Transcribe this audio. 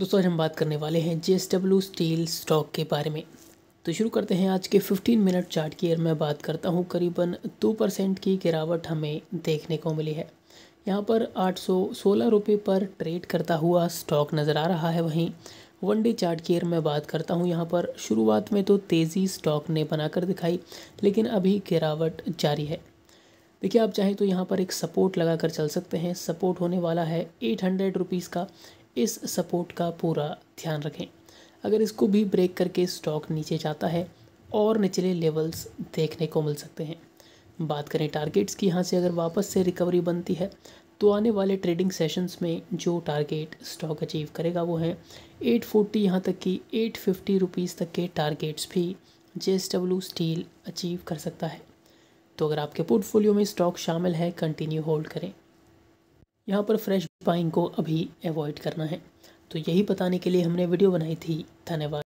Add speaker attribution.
Speaker 1: दोस्तों, आज हम बात करने वाले हैं JSW स्टील स्टॉक के बारे में। तो शुरू करते हैं आज के 15 मिनट चार्ट की मैं बात करता हूँ करीबन दो परसेंट की गिरावट हमें देखने को मिली है। यहाँ पर आठ सौ सोलह रुपये पर ट्रेड करता हुआ स्टॉक नज़र आ रहा है वहीं। वन डे चार्ट की मैं बात करता हूँ यहाँ पर शुरुआत में तो तेज़ी स्टॉक ने बनाकर दिखाई, लेकिन अभी गिरावट जारी है। देखिए, आप चाहें तो यहाँ पर एक सपोर्ट लगा कर चल सकते हैं। सपोर्ट होने वाला है एट हंड्रेड रुपीज़ का। इस सपोर्ट का पूरा ध्यान रखें। अगर इसको भी ब्रेक करके स्टॉक नीचे जाता है, और निचले लेवल्स देखने को मिल सकते हैं। बात करें टारगेट्स की, यहाँ से अगर वापस से रिकवरी बनती है तो आने वाले ट्रेडिंग सेशंस में जो टारगेट स्टॉक अचीव करेगा वो है 840 फोर्टी यहाँ तक कि 850 फिफ्टी रुपीज़ तक के टारगेट्स भी जेएसडब्ल्यू स्टील अचीव कर सकता है। तो अगर आपके पोर्टफोलियो में स्टॉक शामिल है कंटिन्यू होल्ड करें। यहाँ पर फ्रेश बाइंग को अभी अवॉइड करना है। तो यही बताने के लिए हमने वीडियो बनाई थी। धन्यवाद।